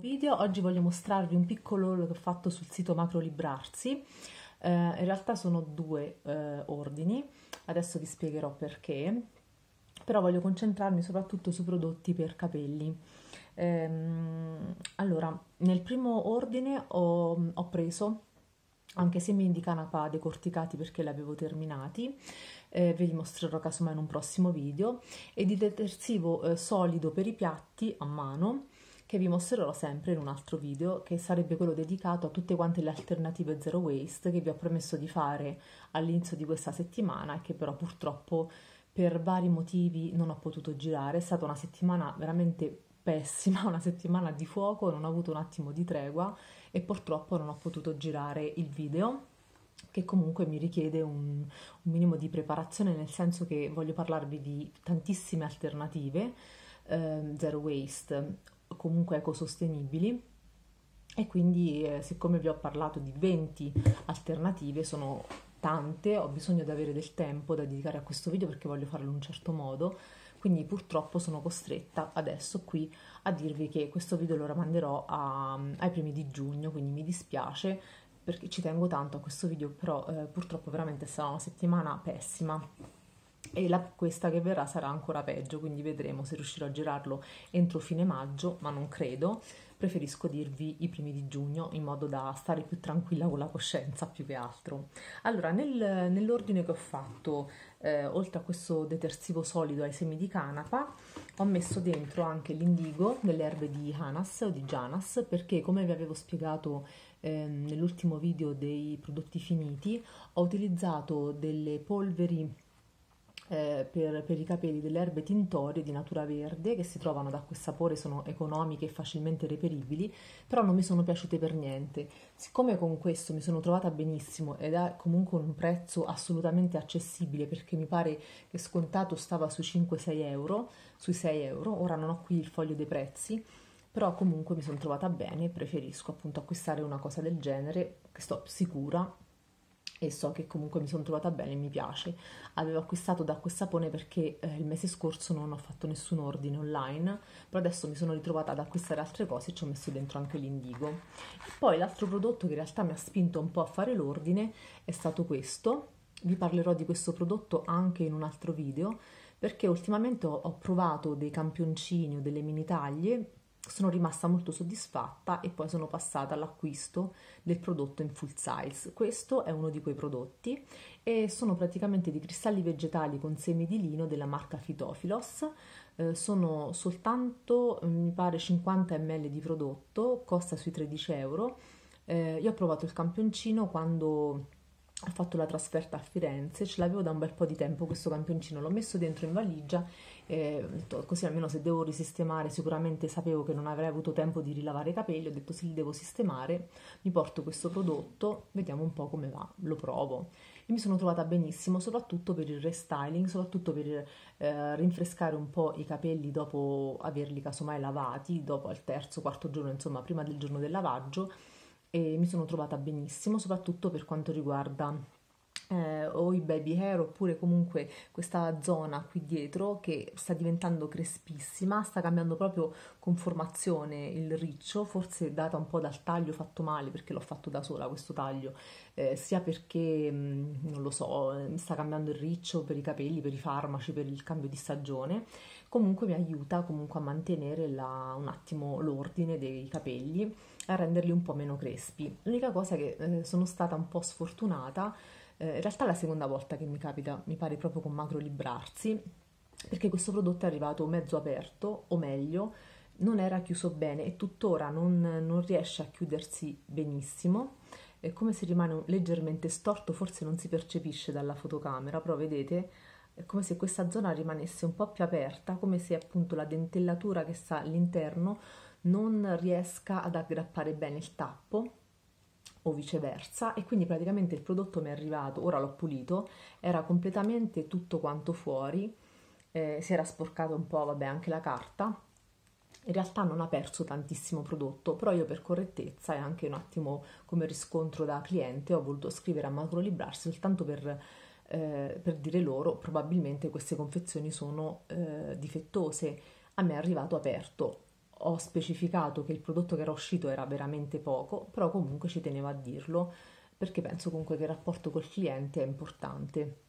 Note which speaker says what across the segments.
Speaker 1: Video, oggi voglio mostrarvi un piccolo haul che ho fatto sul sito Macro Librarsi. Eh, in realtà sono due eh, ordini, adesso vi spiegherò perché, però voglio concentrarmi soprattutto su prodotti per capelli. Ehm, allora, nel primo ordine ho, ho preso anche semi di canapa decorticati perché li avevo terminati, eh, ve li mostrerò casomai in un prossimo video, e di detersivo eh, solido per i piatti a mano che vi mostrerò sempre in un altro video che sarebbe quello dedicato a tutte quante le alternative zero waste che vi ho promesso di fare all'inizio di questa settimana e che però purtroppo per vari motivi non ho potuto girare. È stata una settimana veramente pessima, una settimana di fuoco, non ho avuto un attimo di tregua e purtroppo non ho potuto girare il video che comunque mi richiede un, un minimo di preparazione nel senso che voglio parlarvi di tantissime alternative eh, zero waste comunque ecosostenibili. E quindi eh, siccome vi ho parlato di 20 alternative sono tante, ho bisogno di avere del tempo da dedicare a questo video perché voglio farlo in un certo modo. Quindi purtroppo sono costretta adesso qui a dirvi che questo video lo ramanderò a, ai primi di giugno quindi mi dispiace perché ci tengo tanto a questo video però eh, purtroppo veramente sarà una settimana pessima e la, questa che verrà sarà ancora peggio, quindi vedremo se riuscirò a girarlo entro fine maggio, ma non credo. Preferisco dirvi i primi di giugno in modo da stare più tranquilla con la coscienza più che altro. Allora, nel, nell'ordine che ho fatto, eh, oltre a questo detersivo solido ai semi di canapa, ho messo dentro anche l'indigo delle erbe di Hanas o di Janas, perché come vi avevo spiegato eh, nell'ultimo video dei prodotti finiti, ho utilizzato delle polveri eh, per, per, i capelli delle erbe tintorie di natura verde che si trovano ad acqua e sapore, sono economiche e facilmente reperibili, però non mi sono piaciute per niente. Siccome con questo mi sono trovata benissimo ed è comunque un prezzo assolutamente accessibile perché mi pare che scontato stava sui 5-6 euro, sui 6 euro, ora non ho qui il foglio dei prezzi, però comunque mi sono trovata bene e preferisco appunto acquistare una cosa del genere che sto sicura e so che comunque mi sono trovata bene e mi piace. Avevo acquistato da acqua e sapone perché eh, il mese scorso non ho fatto nessun ordine online, però adesso mi sono ritrovata ad acquistare altre cose e ci ho messo dentro anche l'indigo. E poi l'altro prodotto che in realtà mi ha spinto un po' a fare l'ordine è stato questo. Vi parlerò di questo prodotto anche in un altro video perché ultimamente ho provato dei campioncini o delle mini taglie sono rimasta molto soddisfatta e poi sono passata all'acquisto del prodotto in full size. Questo è uno di quei prodotti e sono praticamente di cristalli vegetali con semi di lino della marca Phytophilos. Eh, sono soltanto, mi pare, 50 ml di prodotto, costa sui 13 euro. Eh, io ho provato il campioncino quando ho fatto la trasferta a Firenze, ce l'avevo da un bel po' di tempo questo campioncino, l'ho messo dentro in valigia, eh, così almeno se devo risistemare, sicuramente sapevo che non avrei avuto tempo di rilavare i capelli, ho detto se li devo sistemare, mi porto questo prodotto, vediamo un po' come va, lo provo. E mi sono trovata benissimo, soprattutto per il restyling, soprattutto per eh, rinfrescare un po' i capelli dopo averli casomai lavati, dopo il terzo, quarto giorno, insomma prima del giorno del lavaggio, e mi sono trovata benissimo, soprattutto per quanto riguarda eh, o i baby hair oppure comunque questa zona qui dietro che sta diventando crespissima, sta cambiando proprio conformazione il riccio, forse data un po' dal taglio fatto male perché l'ho fatto da sola questo taglio, eh, sia perché mh, non lo so, mi sta cambiando il riccio per i capelli, per i farmaci, per il cambio di stagione. Comunque mi aiuta comunque a mantenere la, un attimo l'ordine dei capelli, a renderli un po' meno crespi. L'unica cosa che eh, sono stata un po' sfortunata eh, in realtà è la seconda volta che mi capita, mi pare proprio con Macro Librarsi, perché questo prodotto è arrivato mezzo aperto, o meglio, non era chiuso bene e tuttora non, non riesce a chiudersi benissimo. È come se rimane leggermente storto, forse non si percepisce dalla fotocamera, però vedete è come se questa zona rimanesse un po' più aperta, come se appunto la dentellatura che sta all'interno non riesca ad aggrappare bene il tappo o viceversa e quindi praticamente il prodotto mi è arrivato, ora l'ho pulito, era completamente tutto quanto fuori, eh, si era sporcato un po', vabbè, anche la carta. In realtà non ha perso tantissimo prodotto, però io per correttezza e anche un attimo come riscontro da cliente ho voluto scrivere a Macro Librarsi soltanto per, eh, per dire loro probabilmente queste confezioni sono eh, difettose. A me è arrivato aperto, ho specificato che il prodotto che era uscito era veramente poco, però comunque ci tenevo a dirlo perché penso comunque che il rapporto col cliente è importante.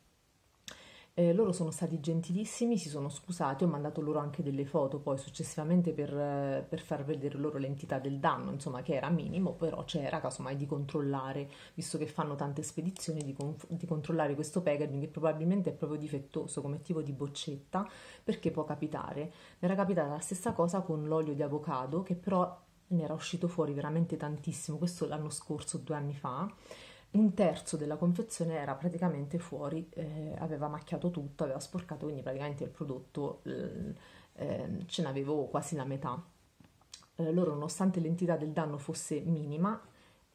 Speaker 1: Eh, loro sono stati gentilissimi, si sono scusati, ho mandato loro anche delle foto poi successivamente per, eh, per, far vedere loro l'entità del danno, insomma che era minimo, però c'era casomai di controllare, visto che fanno tante spedizioni, di, con, di controllare questo packaging che probabilmente è proprio difettoso come tipo di boccetta, perché può capitare. Mi era capitata la stessa cosa con l'olio di avocado, che però ne era uscito fuori veramente tantissimo, questo l'anno scorso, due anni fa un terzo della confezione era praticamente fuori, eh, aveva macchiato tutto, aveva sporcato, quindi praticamente il prodotto eh, ehm, ce n'avevo quasi la metà. Eh, loro, nonostante l'entità del danno fosse minima,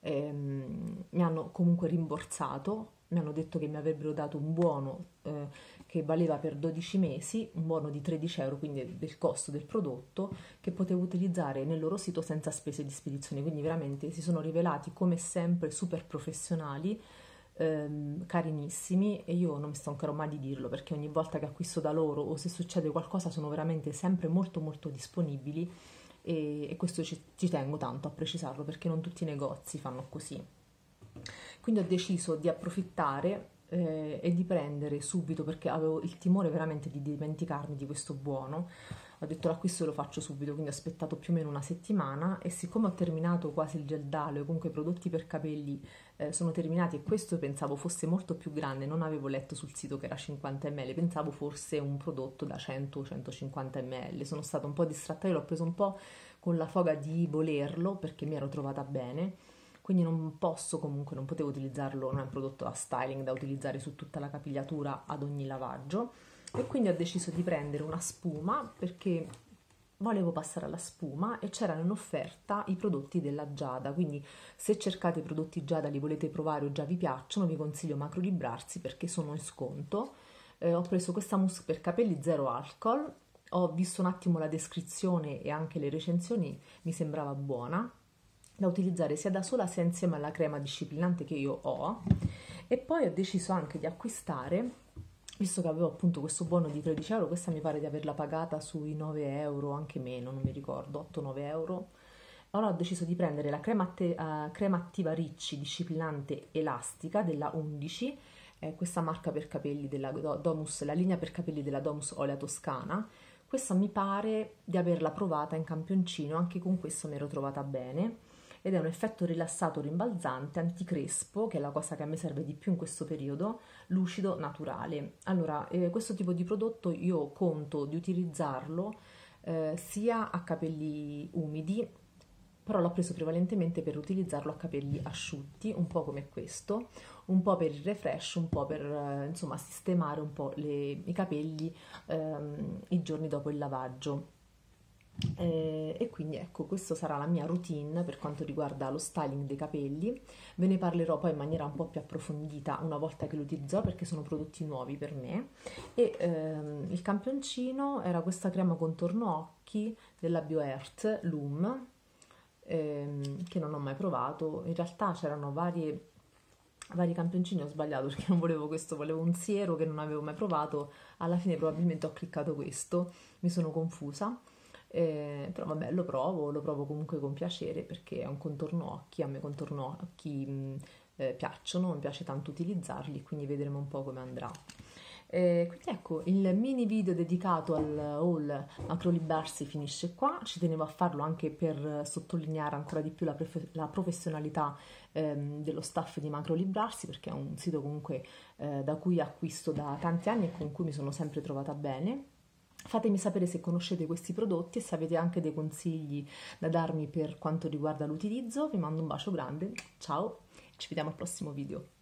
Speaker 1: ehm, mi hanno comunque rimborsato, mi hanno detto che mi avrebbero dato un buono eh, che valeva per 12 mesi, un buono di 13 euro, quindi del costo del prodotto, che potevo utilizzare nel loro sito senza spese di spedizione. Quindi veramente si sono rivelati come sempre super professionali, ehm, carinissimi e io non mi stancherò mai di dirlo perché ogni volta che acquisto da loro o se succede qualcosa sono veramente sempre molto molto disponibili e, e questo ci, ci tengo tanto a precisarlo perché non tutti i negozi fanno così. Quindi ho deciso di approfittare eh, e di prendere subito perché avevo il timore veramente di dimenticarmi di questo buono. Ho detto l'acquisto lo faccio subito, quindi ho aspettato più o meno una settimana e siccome ho terminato quasi il gel d'aloe, comunque i prodotti per capelli eh, sono terminati e questo pensavo fosse molto più grande, non avevo letto sul sito che era 50 ml, pensavo fosse un prodotto da 100-150 ml. Sono stata un po' distratta, io l'ho preso un po' con la foga di volerlo perché mi ero trovata bene quindi non posso comunque, non potevo utilizzarlo, non è un prodotto da styling da utilizzare su tutta la capigliatura ad ogni lavaggio. E quindi ho deciso di prendere una spuma perché volevo passare alla spuma e c'erano in offerta i prodotti della Giada, quindi se cercate i prodotti Giada, li volete provare o già vi piacciono, vi consiglio Macro Librarsi perché sono in sconto. Eh, ho preso questa mousse per capelli zero alcol, ho visto un attimo la descrizione e anche le recensioni, mi sembrava buona da utilizzare sia da sola sia insieme alla crema disciplinante che io ho. E poi ho deciso anche di acquistare visto che avevo appunto questo buono di 13 euro questa mi pare di averla pagata sui 9 euro anche meno non mi ricordo 8-9 euro. Allora ho deciso di prendere la crema, te, uh, crema attiva Ricci disciplinante elastica della 11 eh, questa marca per capelli della Domus la linea per capelli della Domus Olea Toscana. Questa mi pare di averla provata in campioncino anche con questo mi ero trovata bene ed è un effetto rilassato rimbalzante, anticrespo, che è la cosa che a me serve di più in questo periodo, lucido, naturale. Allora, eh, questo tipo di prodotto io conto di utilizzarlo eh, sia a capelli umidi, però l'ho preso prevalentemente per utilizzarlo a capelli asciutti, un po' come questo, un po' per il refresh, un po' per eh, insomma sistemare un po' le, i capelli ehm, i giorni dopo il lavaggio. Eh, e quindi ecco, questa sarà la mia routine per quanto riguarda lo styling dei capelli. Ve ne parlerò poi in maniera un po' più approfondita una volta che lo utilizzerò perché sono prodotti nuovi per me. E ehm, il campioncino era questa crema contorno occhi della BioEarth Loom ehm, che non ho mai provato. In realtà c'erano varie vari campioncini ho sbagliato perché non volevo questo, volevo un siero che non avevo mai provato. Alla fine probabilmente ho cliccato questo, mi sono confusa eh, però vabbè lo provo, lo provo comunque con piacere perché è un contorno occhi, a me contorno occhi mh, eh, piacciono, mi piace tanto utilizzarli, quindi vedremo un po' come andrà. Eh, quindi ecco, il mini video dedicato al haul Macro Libarsi finisce qua, ci tenevo a farlo anche per sottolineare ancora di più la, prefe- la professionalità ehm, dello staff di Macro Librarsi perché è un sito comunque eh, da cui acquisto da tanti anni e con cui mi sono sempre trovata bene Fatemi sapere se conoscete questi prodotti e se avete anche dei consigli da darmi per quanto riguarda l'utilizzo. Vi mando un bacio grande, ciao, ci vediamo al prossimo video.